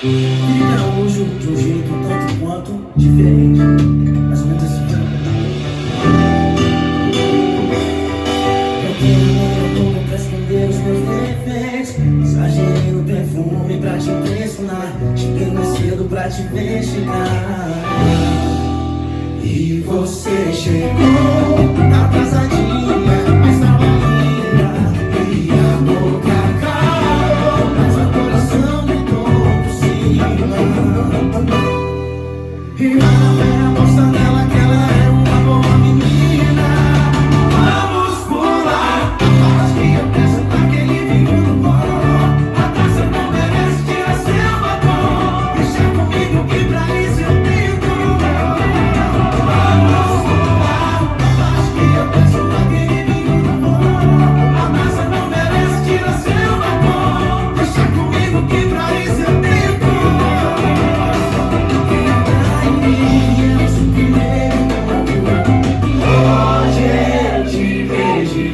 Felipe Araújo de um jeito tanto quanto diferente. Mais ou menos assim. Troquei o meu pra esconder os meus defeitos. Exagerei no perfume pra te impressionar. Cheguei cedo pra te ver chegar. E você chegou Here I am.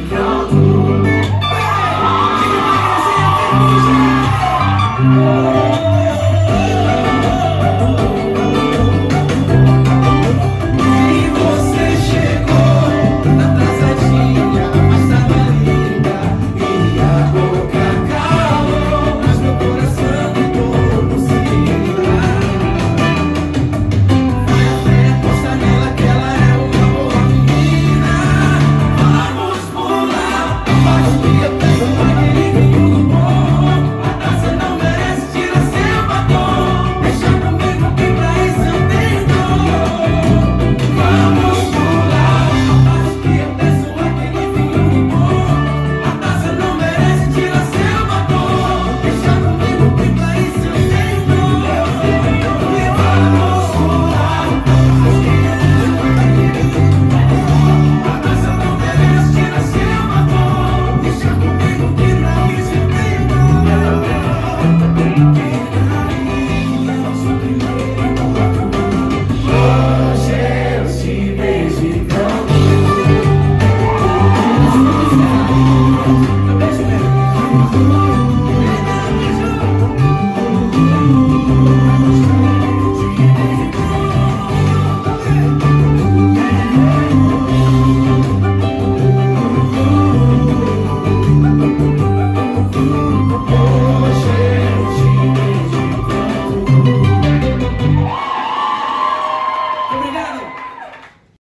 come.